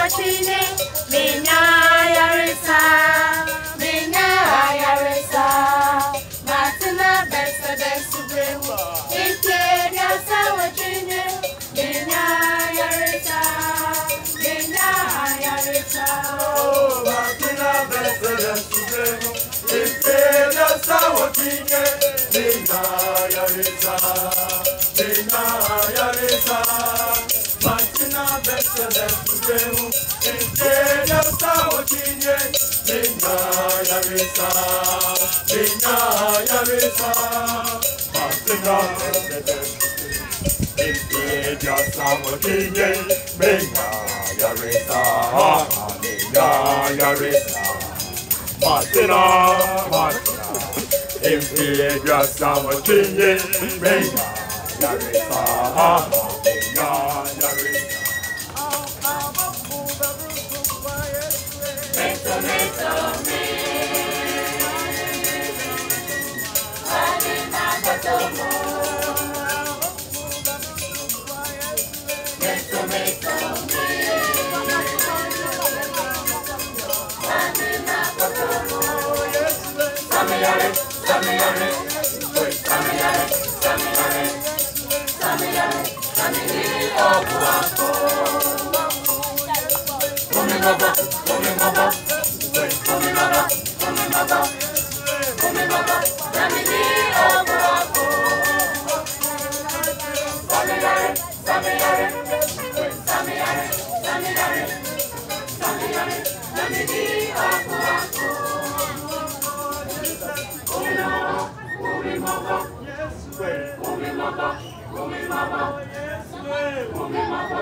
wachine mina yarisa mina yarisa matina besa desu brewo ite nasa wachine mina yarisa mina yarisa oh matina besa desu brewo Yerusalemu, Injili sawutinye, minyaya bisa, minyaya bisa, masina ebebe. Injili sawutinye, minyaya bisa, minyaya bisa, masina, masina. Injili sawutinye, minyaya bisa, minyaya bisa. Let me be mama, yes, we. Umi mama, umi mama, yes, we. Umi mama,